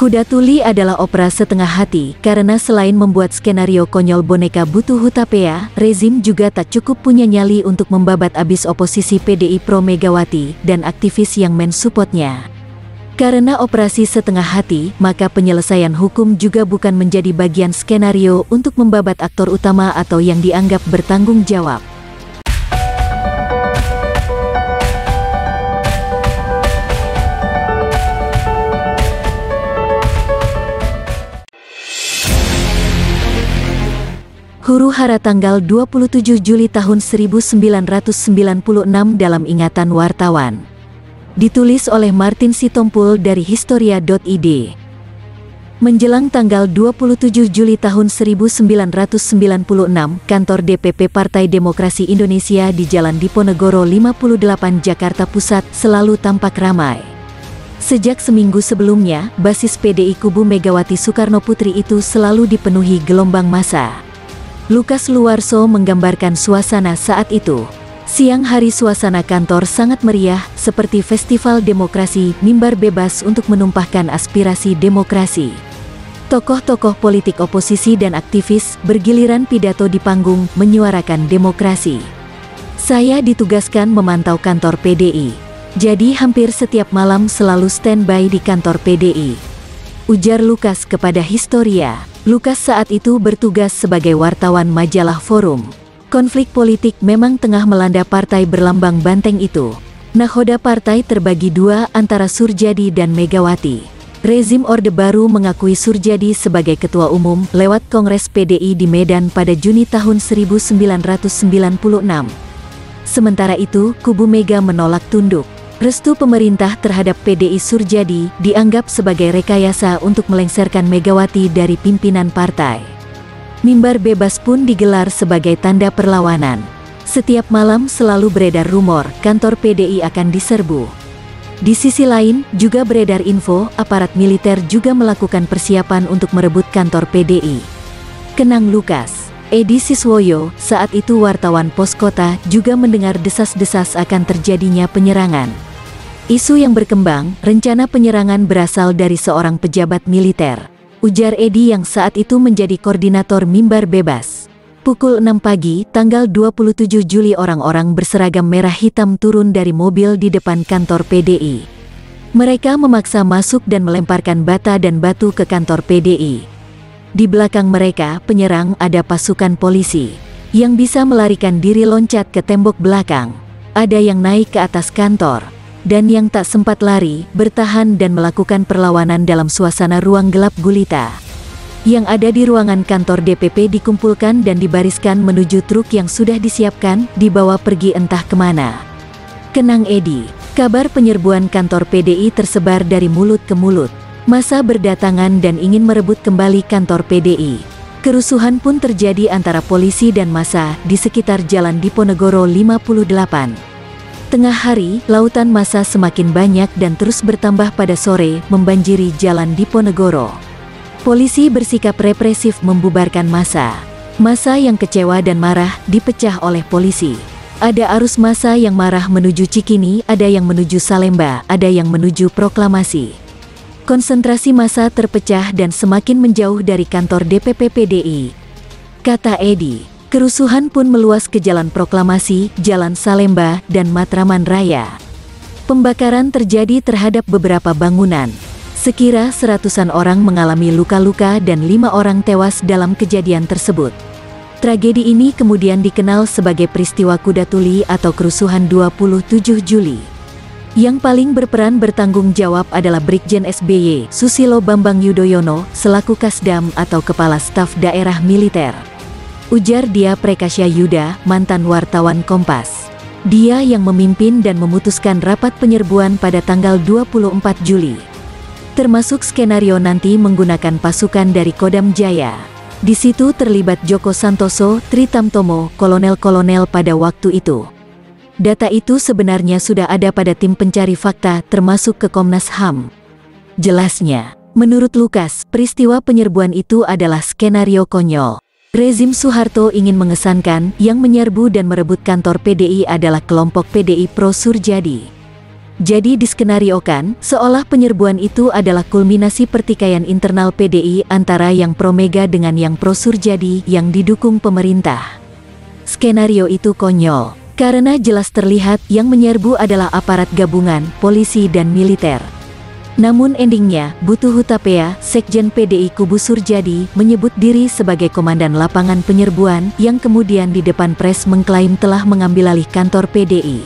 Kuda Tuli adalah opera setengah hati karena selain membuat skenario konyol boneka butuh hutapea, rezim juga tak cukup punya nyali untuk membabat abis oposisi PDI Pro Megawati dan aktivis yang mensupportnya. Karena operasi setengah hati, maka penyelesaian hukum juga bukan menjadi bagian skenario untuk membabat aktor utama atau yang dianggap bertanggung jawab. Huru hara tanggal 27 Juli tahun 1996 dalam ingatan wartawan. Ditulis oleh Martin Sitompul dari Historia.id. Menjelang tanggal 27 Juli tahun 1996, kantor DPP Partai Demokrasi Indonesia di Jalan Diponegoro 58 Jakarta Pusat selalu tampak ramai. Sejak seminggu sebelumnya, basis PDI kubu Megawati Soekarno Putri itu selalu dipenuhi gelombang massa. Lukas Luarso menggambarkan suasana saat itu. Siang hari suasana kantor sangat meriah, seperti festival demokrasi, mimbar bebas untuk menumpahkan aspirasi demokrasi. Tokoh-tokoh politik oposisi dan aktivis bergiliran pidato di panggung menyuarakan demokrasi. Saya ditugaskan memantau kantor PDI. Jadi hampir setiap malam selalu standby di kantor PDI. Ujar Lukas kepada Historia. Lukas saat itu bertugas sebagai wartawan majalah Forum. Konflik politik memang tengah melanda partai berlambang banteng itu. Nahoda partai terbagi dua antara Surjadi dan Megawati. Rezim Orde Baru mengakui Surjadi sebagai ketua umum lewat Kongres PDI di Medan pada Juni tahun 1996. Sementara itu, kubu Mega menolak tunduk. Restu pemerintah terhadap PDI Surjadi dianggap sebagai rekayasa untuk melengsarkan Megawati dari pimpinan partai. Mimbar bebas pun digelar sebagai tanda perlawanan. Setiap malam selalu beredar rumor kantor PDI akan diserbu. Di sisi lain, juga beredar info aparat militer juga melakukan persiapan untuk merebut kantor PDI. Kenang Lukas Edi Siswoyo, saat itu wartawan pos kota, juga mendengar desas-desas akan terjadinya penyerangan. Isu yang berkembang, rencana penyerangan berasal dari seorang pejabat militer. Ujar Edi yang saat itu menjadi koordinator mimbar bebas. Pukul 6 pagi, tanggal 27 Juli orang-orang berseragam merah hitam turun dari mobil di depan kantor PDI. Mereka memaksa masuk dan melemparkan bata dan batu ke kantor PDI. Di belakang mereka, penyerang ada pasukan polisi yang bisa melarikan diri loncat ke tembok belakang. Ada yang naik ke atas kantor dan yang tak sempat lari, bertahan dan melakukan perlawanan dalam suasana ruang gelap gulita. Yang ada di ruangan kantor DPP dikumpulkan dan dibariskan menuju truk yang sudah disiapkan, dibawa pergi entah ke mana. Kenang Edi, kabar penyerbuan kantor PDI tersebar dari mulut ke mulut. Masa berdatangan dan ingin merebut kembali kantor PDI. Kerusuhan pun terjadi antara polisi dan masa di sekitar Jalan Diponegoro 58. Tengah hari, lautan massa semakin banyak dan terus bertambah pada sore, membanjiri jalan Diponegoro. Polisi bersikap represif membubarkan massa. Massa yang kecewa dan marah dipecah oleh polisi. Ada arus massa yang marah menuju Cikini, ada yang menuju Salemba, ada yang menuju proklamasi. Konsentrasi massa terpecah dan semakin menjauh dari kantor DPP PDI. Kata Edi. Kerusuhan pun meluas ke Jalan Proklamasi, Jalan Salemba, dan Matraman Raya. Pembakaran terjadi terhadap beberapa bangunan. Sekira seratusan orang mengalami luka-luka dan lima orang tewas dalam kejadian tersebut. Tragedi ini kemudian dikenal sebagai peristiwa kuda tuli atau kerusuhan 27 Juli. Yang paling berperan bertanggung jawab adalah Brigjen SBY Susilo Bambang Yudhoyono selaku Kasdam atau Kepala Staf Daerah Militer. Ujar dia Prekasya Yuda, mantan wartawan Kompas. Dia yang memimpin dan memutuskan rapat penyerbuan pada tanggal 24 Juli. Termasuk skenario nanti menggunakan pasukan dari Kodam Jaya. Di situ terlibat Joko Santoso, Tri Tamtomo, kolonel-kolonel pada waktu itu. Data itu sebenarnya sudah ada pada tim pencari fakta termasuk ke Komnas HAM. Jelasnya, menurut Lukas, peristiwa penyerbuan itu adalah skenario konyol. Rezim Soeharto ingin mengesankan yang menyerbu dan merebut kantor PDI adalah kelompok PDI Pro Surjadi. Jadi diskenariokan, seolah penyerbuan itu adalah kulminasi pertikaian internal PDI antara yang pro Mega dengan yang pro Surjadi yang didukung pemerintah. Skenario itu konyol, karena jelas terlihat yang menyerbu adalah aparat gabungan, polisi dan militer. Namun endingnya, Butuh Hutapea, Sekjen PDI Kubu Surjadi, menyebut diri sebagai komandan lapangan penyerbuan yang kemudian di depan pres mengklaim telah mengambil alih kantor PDI.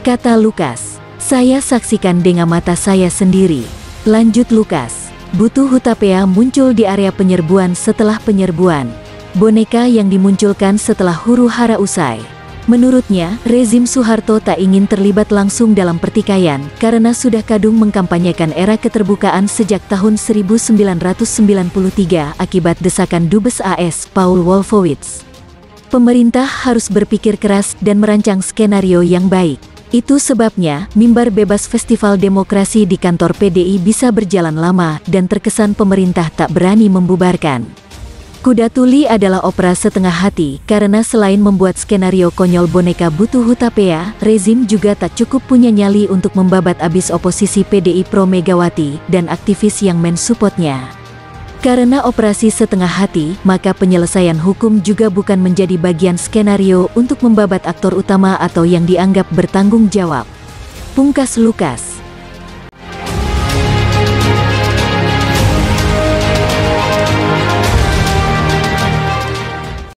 Kata Lukas, saya saksikan dengan mata saya sendiri. Lanjut Lukas. Butuh Hutapea muncul di area penyerbuan setelah penyerbuan. Boneka yang dimunculkan setelah huru hara usai. Menurutnya, rezim Soeharto tak ingin terlibat langsung dalam pertikaian karena sudah kadung mengkampanyekan era keterbukaan sejak tahun 1993 akibat desakan Dubes AS Paul Wolfowitz. Pemerintah harus berpikir keras dan merancang skenario yang baik. Itu sebabnya, mimbar bebas Festival Demokrasi di kantor PDI bisa berjalan lama dan terkesan pemerintah tak berani membubarkan. Kuda Tuli adalah opera setengah hati karena selain membuat skenario konyol boneka butuh hutapea, rezim juga tak cukup punya nyali untuk membabat abis oposisi PDI pro Megawati dan aktivis yang mensupportnya. Karena operasi setengah hati, maka penyelesaian hukum juga bukan menjadi bagian skenario untuk membabat aktor utama atau yang dianggap bertanggung jawab. Pungkas Lukas